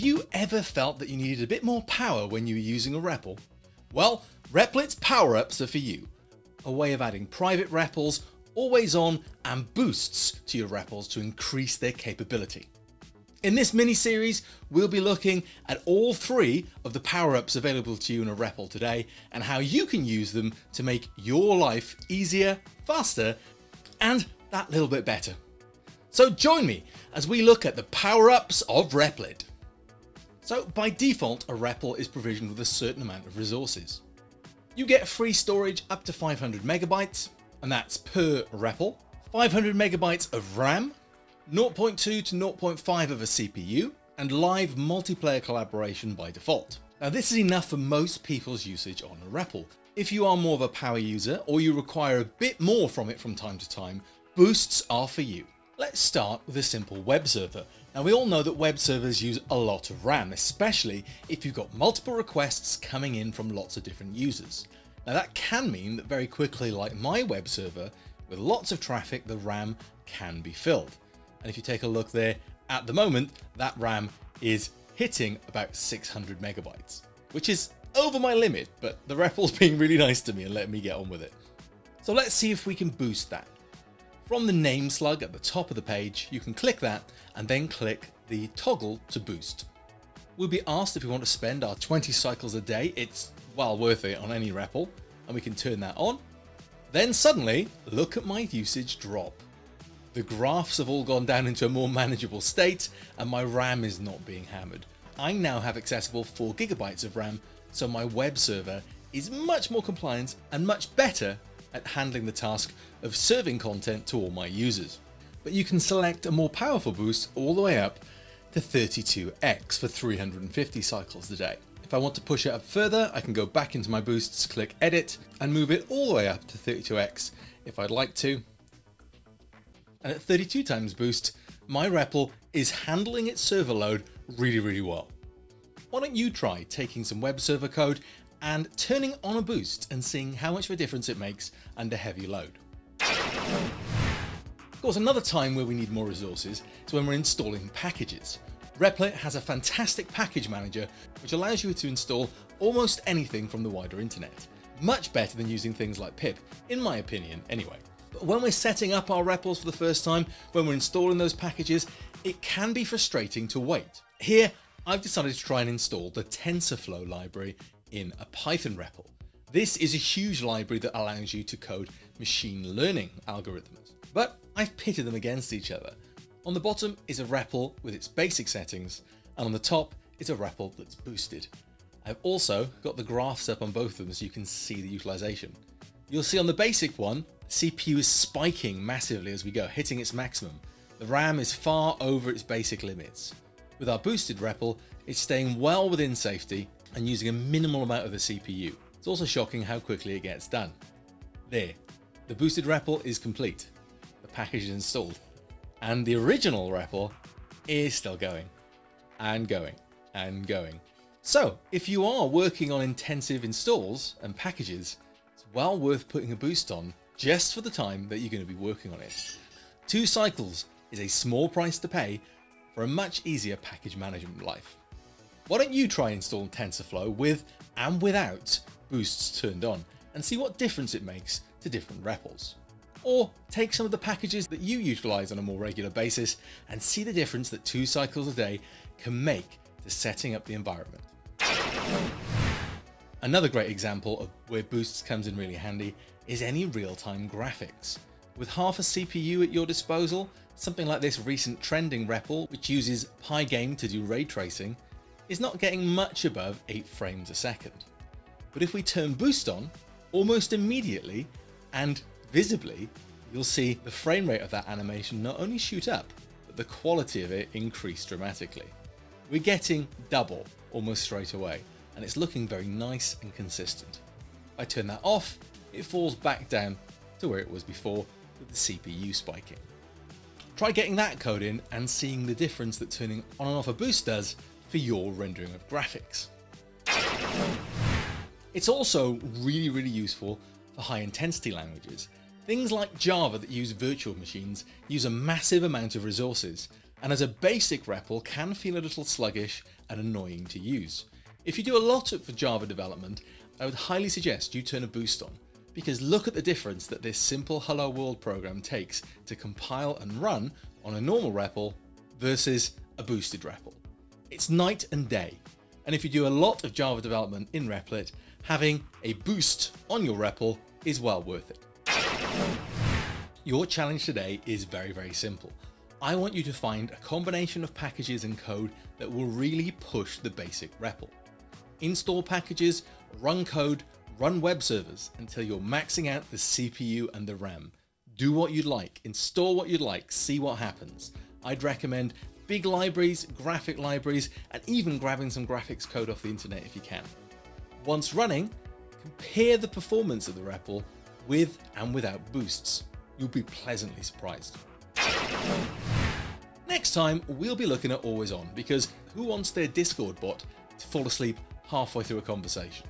you ever felt that you needed a bit more power when you were using a REPL? Well, Replit's power-ups are for you. A way of adding private REPLs, always on, and boosts to your REPLs to increase their capability. In this mini-series, we'll be looking at all three of the power-ups available to you in a REPL today and how you can use them to make your life easier, faster, and that little bit better. So join me as we look at the power-ups of Replit. So by default, a REPL is provisioned with a certain amount of resources. You get free storage up to 500 megabytes, and that's per REPL, 500 megabytes of RAM, 0.2 to 0.5 of a CPU, and live multiplayer collaboration by default. Now this is enough for most people's usage on a REPL. If you are more of a power user or you require a bit more from it from time to time, boosts are for you. Let's start with a simple web server. Now we all know that web servers use a lot of RAM, especially if you've got multiple requests coming in from lots of different users. Now that can mean that very quickly like my web server, with lots of traffic the RAM can be filled. And if you take a look there, at the moment, that RAM is hitting about 600 megabytes, which is over my limit, but the REPL's being really nice to me and letting me get on with it. So let's see if we can boost that. From the name slug at the top of the page, you can click that and then click the toggle to boost. We'll be asked if we want to spend our 20 cycles a day. It's well worth it on any REPL and we can turn that on. Then suddenly, look at my usage drop. The graphs have all gone down into a more manageable state and my RAM is not being hammered. I now have accessible 4 gigabytes of RAM, so my web server is much more compliant and much better at handling the task of serving content to all my users. But you can select a more powerful boost all the way up to 32x for 350 cycles a day. If I want to push it up further, I can go back into my boosts, click edit and move it all the way up to 32x if I'd like to, and at 32 times boost, my REPL is handling its server load really, really well. Why don't you try taking some web server code and turning on a boost and seeing how much of a difference it makes under heavy load. Of course, another time where we need more resources is when we're installing packages. Replit has a fantastic package manager which allows you to install almost anything from the wider internet. Much better than using things like pip, in my opinion anyway. But when we're setting up our REPLs for the first time, when we're installing those packages, it can be frustrating to wait. Here, I've decided to try and install the TensorFlow library in a Python REPL. This is a huge library that allows you to code machine learning algorithms, but I've pitted them against each other. On the bottom is a REPL with its basic settings, and on the top is a REPL that's boosted. I've also got the graphs up on both of them so you can see the utilization. You'll see on the basic one, CPU is spiking massively as we go, hitting its maximum. The RAM is far over its basic limits. With our boosted REPL, it's staying well within safety and using a minimal amount of the CPU. It's also shocking how quickly it gets done. There, the boosted REPL is complete. The package is installed. And the original REPL is still going and going and going. So if you are working on intensive installs and packages, it's well worth putting a boost on just for the time that you're going to be working on it. Two cycles is a small price to pay for a much easier package management life. Why don't you try installing TensorFlow with and without boosts turned on and see what difference it makes to different REPLs. Or take some of the packages that you utilize on a more regular basis and see the difference that two cycles a day can make to setting up the environment. Another great example of where boosts comes in really handy is any real-time graphics. With half a CPU at your disposal, something like this recent trending REPL, which uses Pygame to do ray tracing, is not getting much above 8 frames a second. But if we turn boost on, almost immediately and visibly, you'll see the frame rate of that animation not only shoot up, but the quality of it increase dramatically. We're getting double almost straight away, and it's looking very nice and consistent. I turn that off, it falls back down to where it was before with the CPU spiking. Try getting that code in and seeing the difference that turning on and off a boost does for your rendering of graphics. It's also really, really useful for high intensity languages. Things like Java that use virtual machines use a massive amount of resources, and as a basic REPL can feel a little sluggish and annoying to use. If you do a lot of Java development, I would highly suggest you turn a boost on, because look at the difference that this simple Hello World program takes to compile and run on a normal REPL versus a boosted REPL. It's night and day, and if you do a lot of Java development in Replit, having a boost on your REPL is well worth it. Your challenge today is very, very simple. I want you to find a combination of packages and code that will really push the basic REPL. Install packages, run code, run web servers until you're maxing out the CPU and the RAM. Do what you'd like, install what you'd like, see what happens. I'd recommend big libraries, graphic libraries, and even grabbing some graphics code off the internet if you can. Once running, compare the performance of the REPL with and without boosts. You'll be pleasantly surprised. Next time, we'll be looking at Always On because who wants their Discord bot to fall asleep halfway through a conversation?